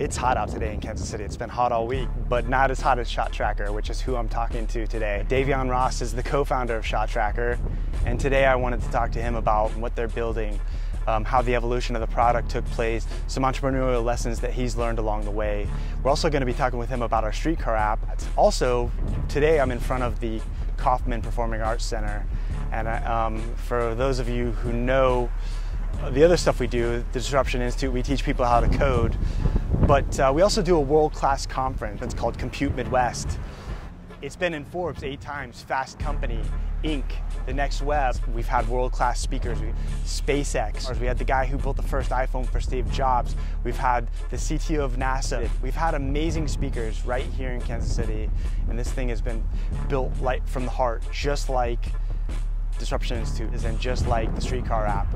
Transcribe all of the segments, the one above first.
It's hot out today in Kansas City. It's been hot all week, but not as hot as Shot Tracker, which is who I'm talking to today. Davyeon Ross is the co-founder of Shot Tracker, and today I wanted to talk to him about what they're building, um, how the evolution of the product took place, some entrepreneurial lessons that he's learned along the way. We're also going to be talking with him about our streetcar app. Also, today I'm in front of the Kauffman Performing Arts Center, and I, um, for those of you who know the other stuff we do, the Disruption Institute, we teach people how to code. But uh, we also do a world-class conference. It's called Compute Midwest. It's been in Forbes eight times, Fast Company, Inc., The Next Web. We've had world-class speakers, SpaceX. We had the guy who built the first iPhone for Steve Jobs. We've had the CTO of NASA. We've had amazing speakers right here in Kansas City, and this thing has been built like from the heart, just like Disruption Institute is in just like the streetcar app.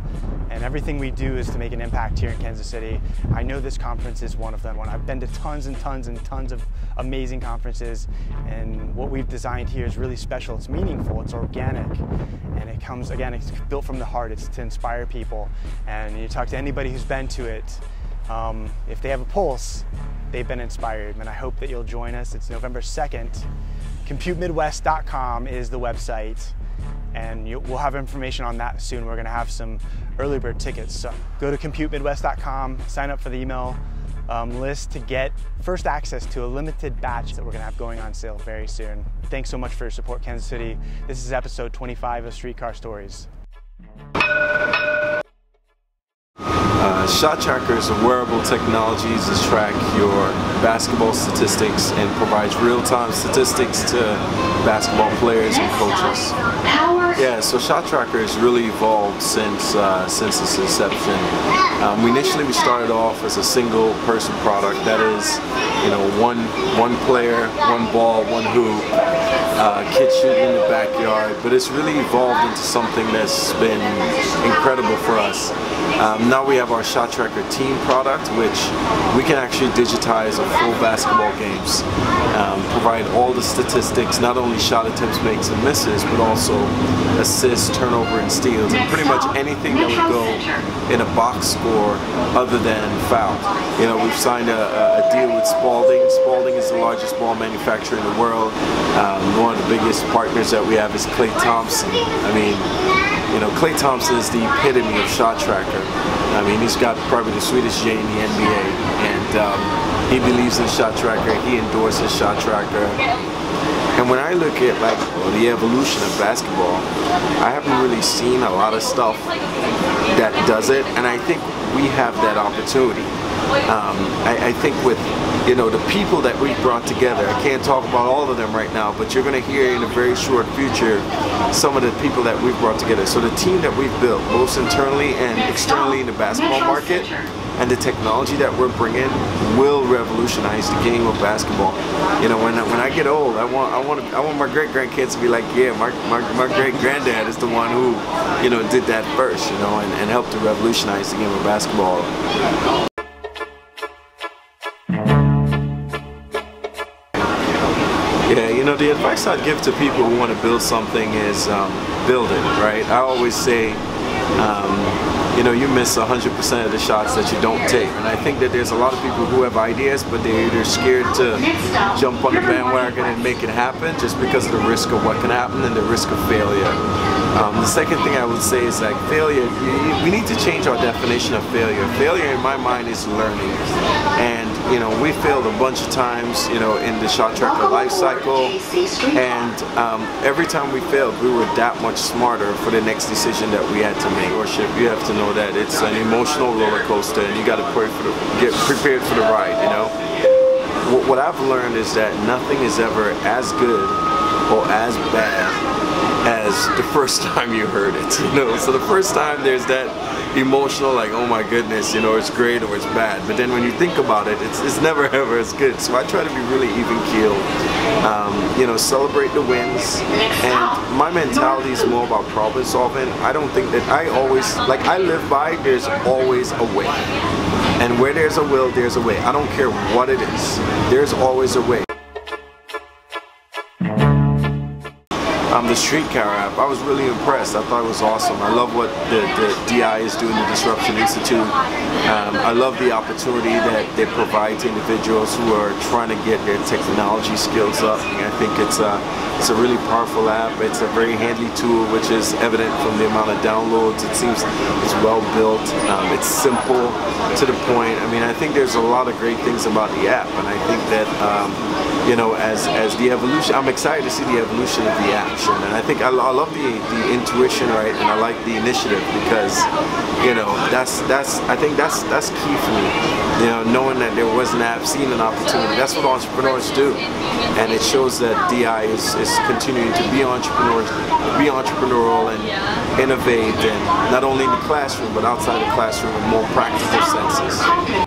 And everything we do is to make an impact here in Kansas City. I know this conference is one of them. I've been to tons and tons and tons of amazing conferences, and what we've designed here is really special. It's meaningful, it's organic, and it comes, again, it's built from the heart. It's to inspire people. And you talk to anybody who's been to it, um, if they have a pulse, they've been inspired. And I hope that you'll join us. It's November 2nd. ComputeMidwest.com is the website and you, we'll have information on that soon. We're going to have some early bird tickets. So go to computemidwest.com, sign up for the email um, list to get first access to a limited batch that we're going to have going on sale very soon. Thanks so much for your support, Kansas City. This is episode 25 of Streetcar Stories. Shot Tracker is a wearable technology to track your basketball statistics and provides real-time statistics to basketball players and coaches. Yeah, so Shot Tracker has really evolved since uh, since its inception. Um, we initially we started off as a single person product that is, you know, one one player, one ball, one hoop, uh, kids shooting in the backyard. But it's really evolved into something that's been incredible for us. Um, now we have our Shot Tracker team product, which we can actually digitize a full basketball games, um, provide all the statistics, not only shot attempts, makes and misses, but also assists, turnover, and steals, and pretty much anything that would go in a box score other than foul. You know, we've signed a, a deal with Spalding. Spalding is the largest ball manufacturer in the world. Um, one of the biggest partners that we have is Klay Thompson. I mean, you know, Klay Thompson is the epitome of shot tracker. I mean, he's got probably the sweetest J in the NBA, and um, he believes in shot tracker. He endorses shot tracker. And when I look at like the evolution of basketball, I haven't really seen a lot of stuff that does it, and I think we have that opportunity. Um, I, I, think with you know the people that we've brought together, I can't talk about all of them right now, but you're going to hear in a very short future some of the people that we've brought together. So the team that we've built, both internally and externally in the basketball market, and the technology that we're bringing will revolutionize the game of basketball. You know, when when I get old, I want I want I want my great grandkids to be like, yeah, my my, my great granddad is the one who, you know, did that first, you know, and, and helped to revolutionize the game of basketball. You know, the advice I'd give to people who want to build something is um, build it, right? I always say, um, you know, you miss 100% of the shots that you don't take. And I think that there's a lot of people who have ideas, but they're either scared to jump on the bandwagon and make it happen just because of the risk of what can happen and the risk of failure. Um, the second thing I would say is like failure, we need to change our definition of failure. Failure in my mind is learning. And you know, we failed a bunch of times, you know, in the shot tracker life cycle. And um, every time we failed, we were that much smarter for the next decision that we had to make. Worship, you have to know that it's an emotional roller coaster and you got to get prepared for the ride, you know. What I've learned is that nothing is ever as good or as bad as the first time you heard it, you know. So the first time there's that emotional, like, oh my goodness, you know, it's great or it's bad. But then when you think about it, it's, it's never ever as good. So I try to be really even keeled, um, you know, celebrate the wins. And my mentality is more about problem solving. I don't think that I always, like, I live by there's always a way. And where there's a will, there's a way. I don't care what it is, there's always a way. Um, the streetcar app. I was really impressed. I thought it was awesome. I love what the, the DI is doing, the Disruption Institute. Um, I love the opportunity that they provide to individuals who are trying to get their technology skills up. I think it's a, it's a really powerful app. It's a very handy tool, which is evident from the amount of downloads. It seems it's well built. Um, it's simple to the point. I mean, I think there's a lot of great things about the app, and I think that um, you know, as as the evolution, I'm excited to see the evolution of the action, and I think I, I love the the intuition, right, and I like the initiative because you know that's that's I think that's that's key for me. You know, knowing that there was an app, seeing an opportunity. That's what entrepreneurs do, and it shows that DI is, is continuing to be entrepreneurs, be entrepreneurial and innovate, and not only in the classroom but outside the classroom in more practical senses.